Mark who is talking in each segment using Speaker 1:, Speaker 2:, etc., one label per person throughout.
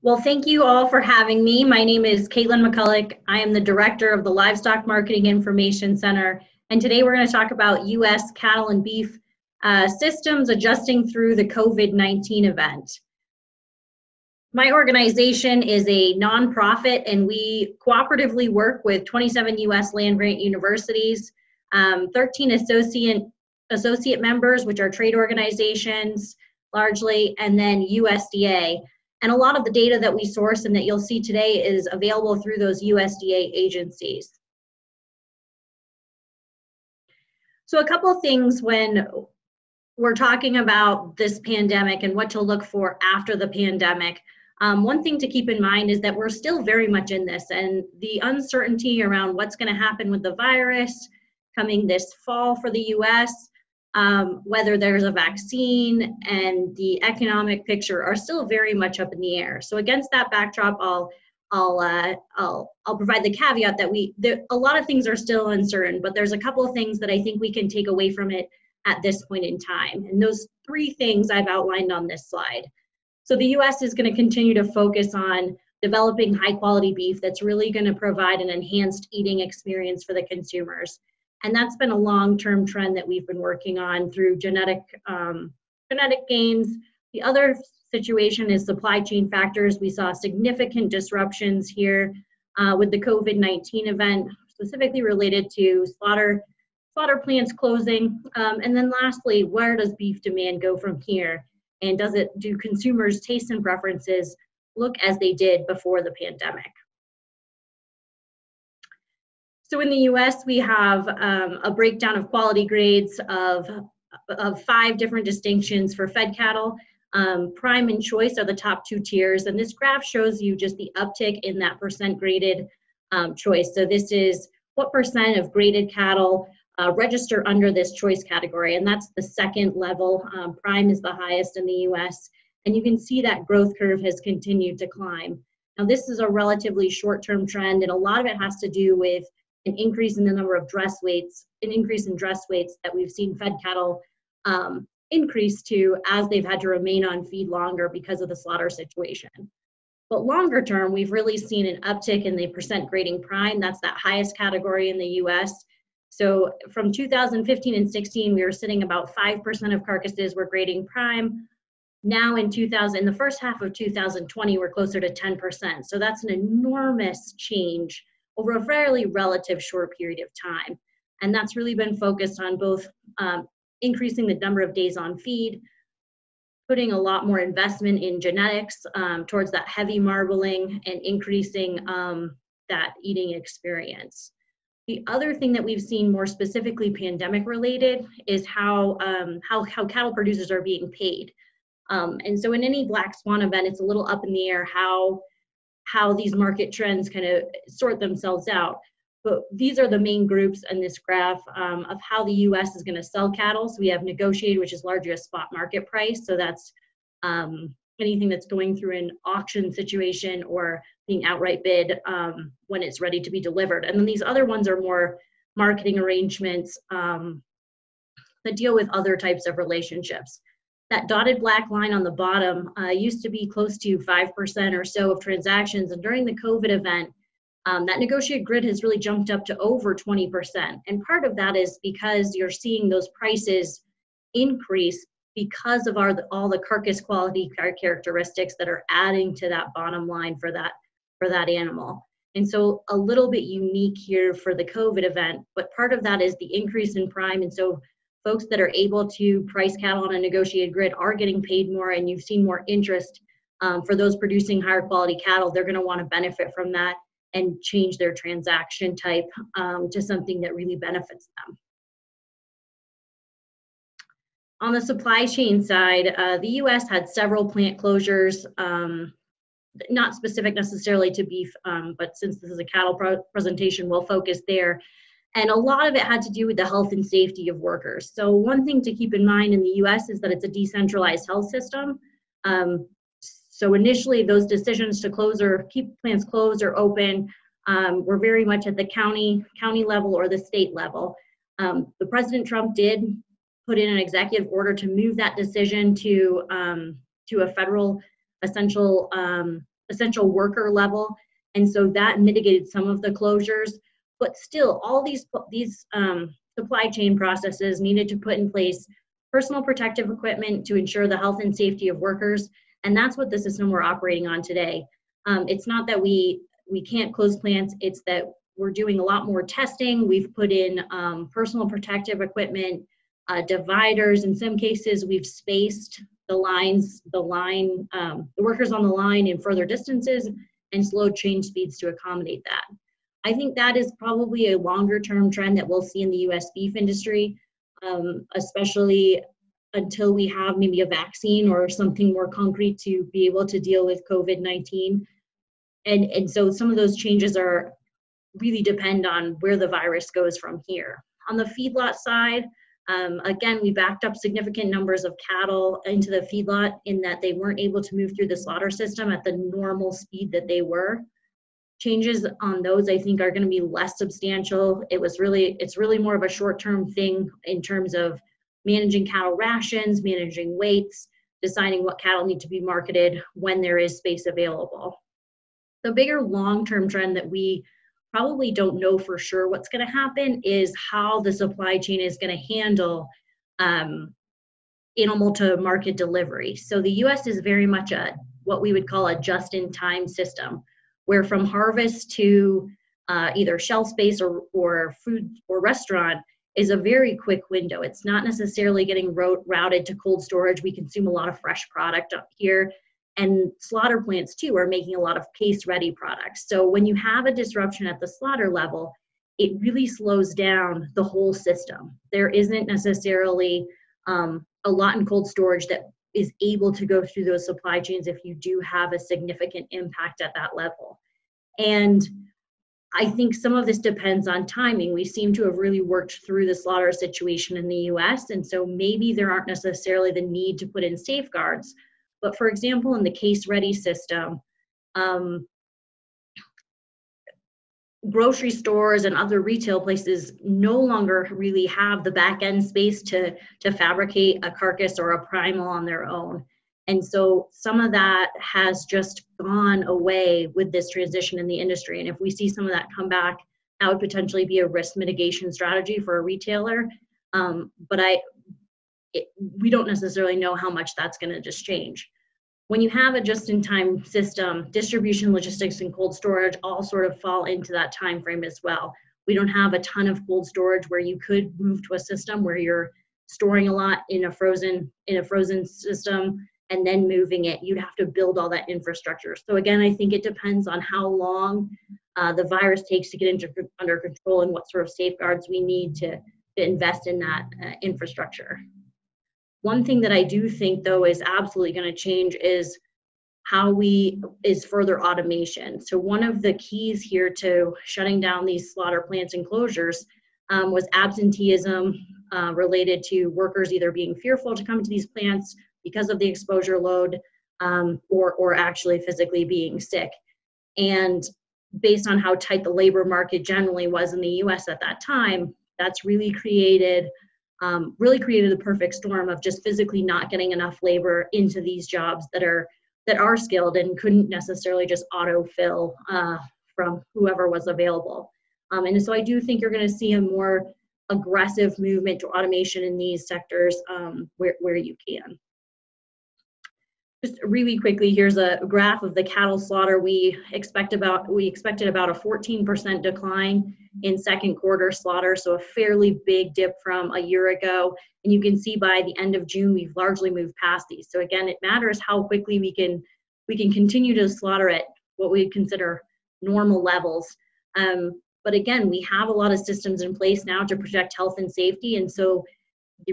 Speaker 1: Well, thank you all for having me. My name is Katelyn McCullock. I am the director of the Livestock Marketing Information Center. And today we're going to talk about U.S. cattle and beef uh, systems adjusting through the COVID 19 event. My organization is a nonprofit, and we cooperatively work with 27 U.S. land grant universities, um, 13 associate associate members, which are trade organizations largely, and then USDA. And a lot of the data that we source and that you'll see today is available through those USDA agencies. So a couple of things when we're talking about this pandemic and what to look for after the pandemic. Um, one thing to keep in mind is that we're still very much in this, and the uncertainty around what's going to happen with the virus coming this fall for the US, um, whether there's a vaccine and the economic picture are still very much up in the air. So against that backdrop, I'll I'll uh, I'll I'll provide the caveat that we there, a lot of things are still uncertain, but there's a couple of things that I think we can take away from it at this point in time. And those three things I've outlined on this slide. So the U.S. is going to continue to focus on developing high quality beef that's really going to provide an enhanced eating experience for the consumers. And that's been a long-term trend that we've been working on through genetic um, genetic gains. The other situation is supply chain factors. We saw significant disruptions here uh, with the COVID-19 event, specifically related to slaughter slaughter plants closing. Um, and then lastly, where does beef demand go from here? And does it do consumers' tastes and preferences look as they did before the pandemic? So in the US, we have um, a breakdown of quality grades of, of five different distinctions for fed cattle. Um, prime and choice are the top two tiers, and this graph shows you just the uptick in that percent graded um, choice. So this is what percent of graded cattle uh, register under this choice category, and that's the second level. Um, prime is the highest in the US, and you can see that growth curve has continued to climb. Now, this is a relatively short term trend, and a lot of it has to do with an increase in the number of dress weights, an increase in dress weights that we've seen fed cattle um, increase to as they've had to remain on feed longer because of the slaughter situation. But longer term, we've really seen an uptick in the percent grading prime. That's that highest category in the US. So from 2015 and 16, we were sitting about 5% of carcasses were grading prime. Now in 2000, in the first half of 2020, we're closer to 10%. So that's an enormous change over a fairly relative short period of time. And that's really been focused on both um, increasing the number of days on feed, putting a lot more investment in genetics um, towards that heavy marbling and increasing um, that eating experience. The other thing that we've seen more specifically pandemic related is how, um, how, how cattle producers are being paid. Um, and so in any black swan event, it's a little up in the air how how these market trends kind of sort themselves out. But these are the main groups in this graph um, of how the US is going to sell cattle. So we have negotiated, which is largely a spot market price. So that's um, anything that's going through an auction situation or being outright bid um, when it's ready to be delivered. And then these other ones are more marketing arrangements um, that deal with other types of relationships that dotted black line on the bottom uh, used to be close to 5% or so of transactions. And during the COVID event, um, that negotiated grid has really jumped up to over 20%. And part of that is because you're seeing those prices increase because of our, all the carcass quality characteristics that are adding to that bottom line for that, for that animal. And so a little bit unique here for the COVID event, but part of that is the increase in prime. And so folks that are able to price cattle on a negotiated grid are getting paid more and you've seen more interest um, for those producing higher quality cattle they're going to want to benefit from that and change their transaction type um, to something that really benefits them. On the supply chain side uh, the us had several plant closures um, not specific necessarily to beef um, but since this is a cattle presentation we'll focus there and a lot of it had to do with the health and safety of workers. So, one thing to keep in mind in the US is that it's a decentralized health system. Um, so, initially, those decisions to close or keep plants closed or open um, were very much at the county, county level or the state level. Um, the President Trump did put in an executive order to move that decision to, um, to a federal essential um, essential worker level. And so that mitigated some of the closures. But still, all these, these um, supply chain processes needed to put in place personal protective equipment to ensure the health and safety of workers. And that's what the system we're operating on today. Um, it's not that we we can't close plants. It's that we're doing a lot more testing. We've put in um, personal protective equipment, uh, dividers. In some cases, we've spaced the lines, the line, um, the workers on the line in further distances and slowed change speeds to accommodate that. I think that is probably a longer term trend that we'll see in the US beef industry, um, especially until we have maybe a vaccine or something more concrete to be able to deal with COVID 19. And, and so some of those changes are really depend on where the virus goes from here. On the feedlot side, um, again, we backed up significant numbers of cattle into the feedlot in that they weren't able to move through the slaughter system at the normal speed that they were. Changes on those, I think, are going to be less substantial. It was really, it's really more of a short-term thing in terms of managing cattle rations, managing weights, deciding what cattle need to be marketed when there is space available. The bigger long-term trend that we probably don't know for sure what's going to happen is how the supply chain is going to handle um, animal to market delivery. So the US is very much a what we would call a just in time system, where from harvest to uh, either shelf space or, or food or restaurant is a very quick window. It's not necessarily getting routed to cold storage. We consume a lot of fresh product up here and slaughter plants too are making a lot of case ready products. So when you have a disruption at the slaughter level, it really slows down the whole system. There isn't necessarily um, a lot in cold storage that is able to go through those supply chains if you do have a significant impact at that level. And I think some of this depends on timing. We seem to have really worked through the slaughter situation in the US, and so maybe there aren't necessarily the need to put in safeguards but for example, in the case ready system, um, grocery stores and other retail places no longer really have the back end space to, to fabricate a carcass or a primal on their own. And so some of that has just gone away with this transition in the industry. And if we see some of that come back, that would potentially be a risk mitigation strategy for a retailer. Um, but I, it, we don't necessarily know how much that's going to just change. When you have a just-in-time system, distribution, logistics, and cold storage all sort of fall into that time frame as well. We don't have a ton of cold storage where you could move to a system where you're storing a lot in a frozen in a frozen system and then moving it. You'd have to build all that infrastructure. So again, I think it depends on how long uh, the virus takes to get into, under control and what sort of safeguards we need to, to invest in that uh, infrastructure. One thing that I do think though is absolutely going to change is how we is further automation. So one of the keys here to shutting down these slaughter plants and closures um, was absenteeism uh, related to workers either being fearful to come to these plants because of the exposure load um, or, or actually physically being sick. And based on how tight the labor market generally was in the US at that time, that's really created um, really created the perfect storm of just physically not getting enough labor into these jobs that are that are skilled and couldn't necessarily just autofill uh, from whoever was available. Um, and so I do think you're going to see a more aggressive movement to automation in these sectors um, where, where you can just really quickly, here's a graph of the cattle slaughter. We expect about we expected about a 14% decline in second quarter slaughter, so a fairly big dip from a year ago. And you can see by the end of June, we've largely moved past these. So again, it matters how quickly we can we can continue to slaughter at what we consider normal levels. Um, but again, we have a lot of systems in place now to protect health and safety, and so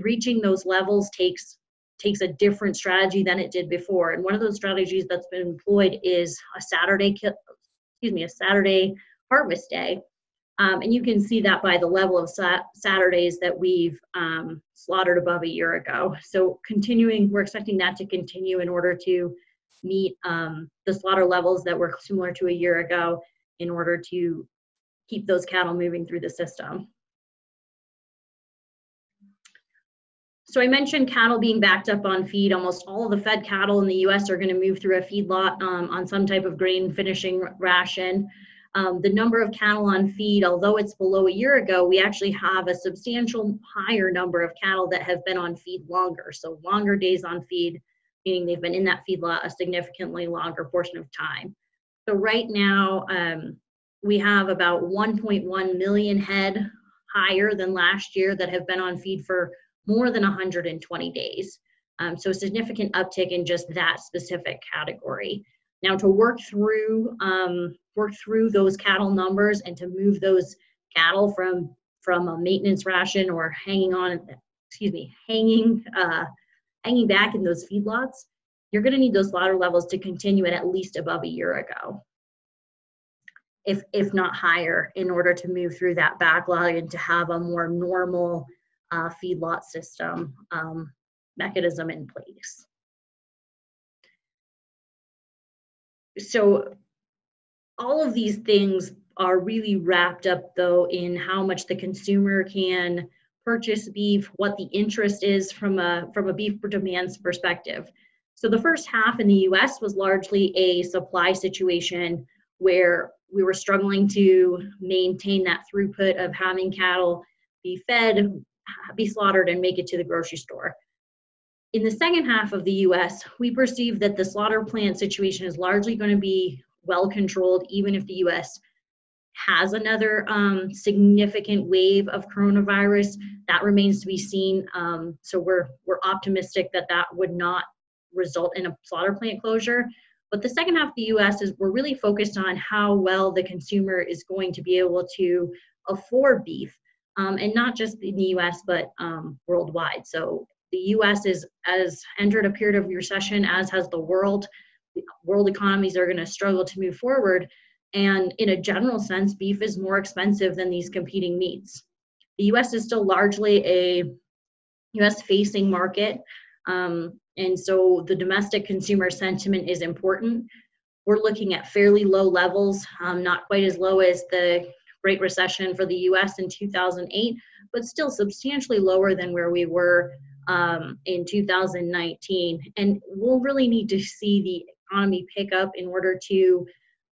Speaker 1: reaching those levels takes takes a different strategy than it did before. And one of those strategies that's been employed is a Saturday, excuse me, a Saturday harvest day. Um, and you can see that by the level of sa Saturdays that we've um, slaughtered above a year ago. So continuing, we're expecting that to continue in order to meet um, the slaughter levels that were similar to a year ago in order to keep those cattle moving through the system. So I mentioned cattle being backed up on feed. Almost all of the fed cattle in the U.S. are going to move through a feedlot um, on some type of grain finishing ration. Um, the number of cattle on feed, although it's below a year ago, we actually have a substantial higher number of cattle that have been on feed longer. So longer days on feed, meaning they've been in that feedlot a significantly longer portion of time. So right now, um, we have about 1.1 million head higher than last year that have been on feed for more than 120 days. Um, so a significant uptick in just that specific category. Now to work through um, work through those cattle numbers and to move those cattle from from a maintenance ration or hanging on, excuse me, hanging uh, hanging back in those feedlots, you're going to need those slaughter levels to continue at at least above a year ago if if not higher, in order to move through that backlog and to have a more normal uh, feedlot system um, mechanism in place. So all of these things are really wrapped up though in how much the consumer can purchase beef, what the interest is from a from a beef demands perspective. So the first half in the US was largely a supply situation where we were struggling to maintain that throughput of having cattle be fed, be slaughtered, and make it to the grocery store. In the second half of the US, we perceive that the slaughter plant situation is largely going to be well controlled, even if the US has another um, significant wave of coronavirus. That remains to be seen. Um, so we're, we're optimistic that that would not result in a slaughter plant closure. But the second half of the US is we're really focused on how well the consumer is going to be able to afford beef, um, and not just in the US, but um, worldwide. So the US is has entered a period of recession, as has the world. The World economies are going to struggle to move forward. And in a general sense, beef is more expensive than these competing meats. The US is still largely a US facing market. Um, and so the domestic consumer sentiment is important. We're looking at fairly low levels, um, not quite as low as the Great Recession for the US in 2008, but still substantially lower than where we were um, in 2019. And we'll really need to see the economy pick up in order to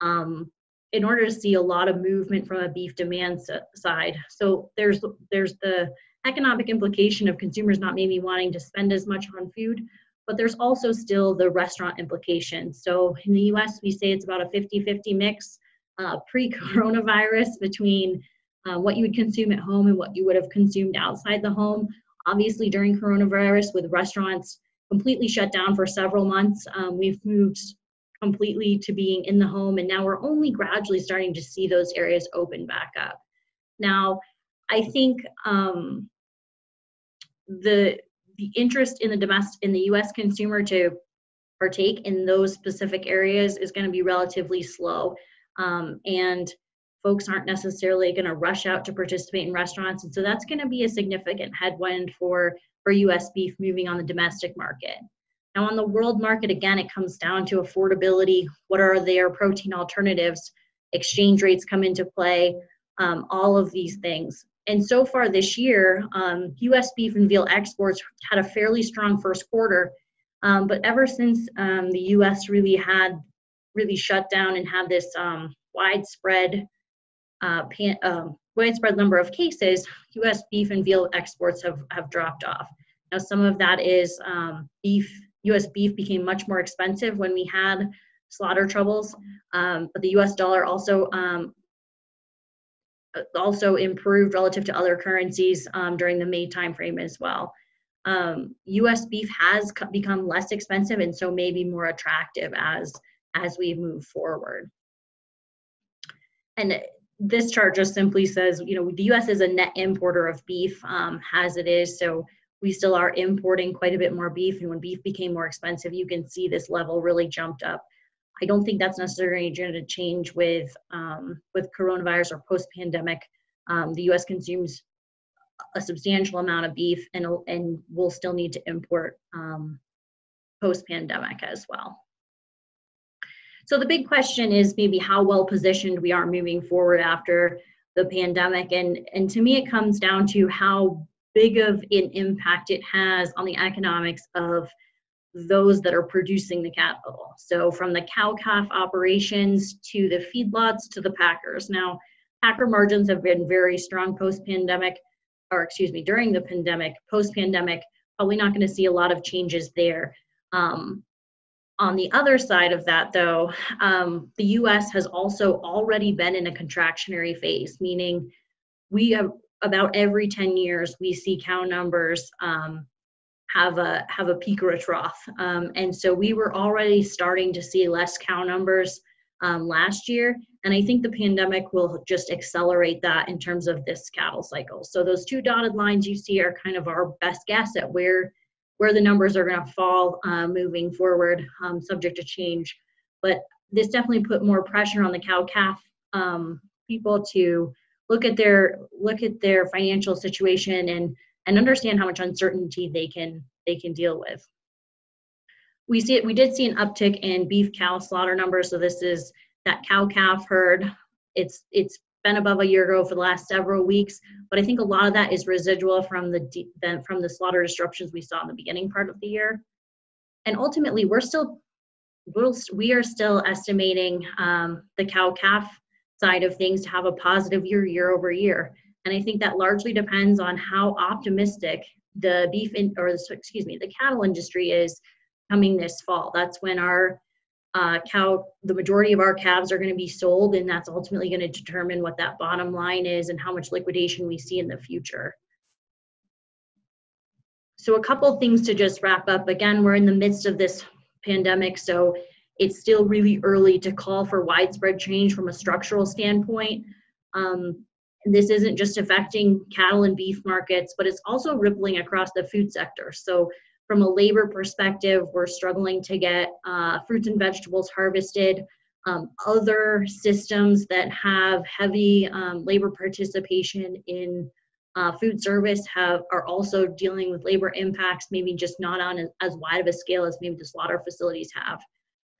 Speaker 1: um, in order to see a lot of movement from a beef demand side. So there's there's the economic implication of consumers not maybe wanting to spend as much on food, but there's also still the restaurant implication. So in the US, we say it's about a 50 50 mix uh, pre coronavirus between uh, what you would consume at home and what you would have consumed outside the home. Obviously, during coronavirus, with restaurants completely shut down for several months, um, we've moved completely to being in the home, and now we're only gradually starting to see those areas open back up. Now, I think um, the the interest in the domestic in the U.S. consumer to partake in those specific areas is going to be relatively slow, um, and folks aren't necessarily going to rush out to participate in restaurants, and so that's going to be a significant headwind for for U.S. beef moving on the domestic market. Now, on the world market, again, it comes down to affordability. What are their protein alternatives? Exchange rates come into play. Um, all of these things. And so far this year, um, U.S. beef and veal exports had a fairly strong first quarter. Um, but ever since um, the U.S. really had really shut down and have this um, widespread uh, pan, um, widespread number of cases, U.S. beef and veal exports have, have dropped off. Now, some of that is um, beef. U.S. beef became much more expensive when we had slaughter troubles, but the U.S. dollar also also improved relative to other currencies um, during the May timeframe as well. Um, U.S. beef has become less expensive and so may be more attractive as as we move forward. And this chart just simply says, you know, the U.S. is a net importer of beef um, as it is, so we still are importing quite a bit more beef. And when beef became more expensive, you can see this level really jumped up I don't think that's necessarily going to change with um, with coronavirus or post pandemic. Um, the U.S. consumes a substantial amount of beef, and and we'll still need to import um, post pandemic as well. So the big question is maybe how well positioned we are moving forward after the pandemic, and and to me it comes down to how big of an impact it has on the economics of those that are producing the capital. So from the cow calf operations to the feedlots to the packers. Now, packer margins have been very strong post pandemic, or excuse me, during the pandemic. Post pandemic, probably not going to see a lot of changes there. Um, on the other side of that, though, um, the US has also already been in a contractionary phase, meaning we have about every 10 years we see cow numbers um, have a have a peak or a trough. Um, and so we were already starting to see less cow numbers um, last year and i think the pandemic will just accelerate that in terms of this cattle cycle. So those two dotted lines you see are kind of our best guess at where where the numbers are going to fall uh, moving forward um, subject to change but this definitely put more pressure on the cow calf um, people to look at their look at their financial situation and and understand how much uncertainty they can they can deal with. We see it, we did see an uptick in beef cow slaughter numbers. So this is that cow calf herd. It's it's been above a year ago for the last several weeks, but I think a lot of that is residual from the from the slaughter disruptions we saw in the beginning part of the year. And ultimately, we're still we'll, we are still estimating um, the cow calf side of things to have a positive year year over year. And I think that largely depends on how optimistic the beef in, or the, excuse me, the cattle industry is coming this fall. That's when our uh, cow, the majority of our calves are going to be sold, and that's ultimately going to determine what that bottom line is and how much liquidation we see in the future. So, a couple things to just wrap up. Again, we're in the midst of this pandemic, so it's still really early to call for widespread change from a structural standpoint. Um, this isn't just affecting cattle and beef markets, but it's also rippling across the food sector. So, from a labor perspective, we're struggling to get uh, fruits and vegetables harvested. Um, other systems that have heavy um, labor participation in uh, food service have are also dealing with labor impacts, maybe just not on as wide of a scale as maybe the slaughter facilities have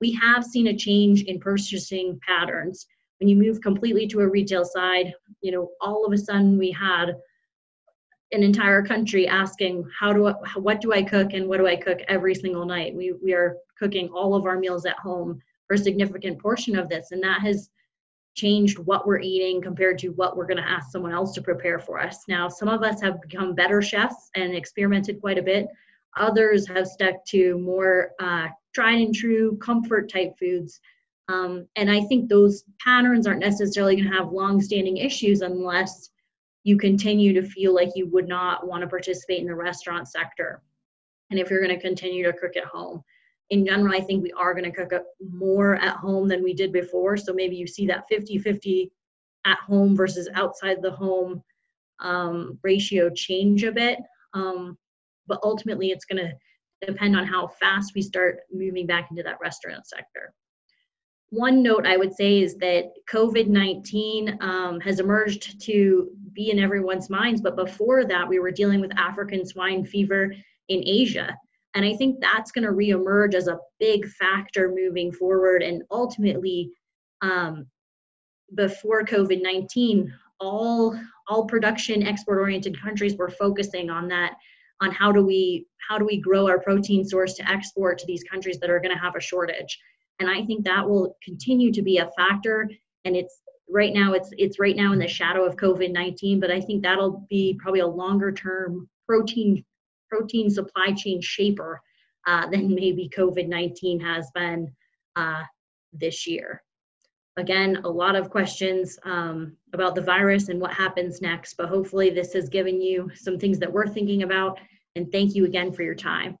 Speaker 1: we have seen a change in purchasing patterns. When you move completely to a retail side, you know, all of a sudden we had an entire country asking, how do I, what do I cook and what do I cook every single night? We, we are cooking all of our meals at home for a significant portion of this. And that has changed what we're eating compared to what we're going to ask someone else to prepare for us. Now, some of us have become better chefs and experimented quite a bit. Others have stuck to more uh, tried and true comfort type foods. Um, and I think those patterns aren't necessarily going to have long-standing issues unless you continue to feel like you would not want to participate in the restaurant sector. And if you're going to continue to cook at home. In general, I think we are going to cook more at home than we did before. So maybe you see that 50 50 at home versus outside the home um, ratio change a bit. Um, but ultimately, it's going to depend on how fast we start moving back into that restaurant sector. One note I would say is that COVID 19 um, has emerged to be in everyone's minds, but before that, we were dealing with African swine fever in Asia. And I think that's going to reemerge as a big factor moving forward. And ultimately, um, before COVID 19, all, all production export oriented countries were focusing on that on how do we how do we grow our protein source to export to these countries that are going to have a shortage and i think that will continue to be a factor. And it's right now it's it's right now in the shadow of covid-19 but i think that'll be probably a longer term protein protein supply chain shaper uh, than maybe covid-19 has been uh, this year. Again a lot of questions um, about the virus and what happens next but hopefully this has given you some things that we're thinking about. And thank you again for your time.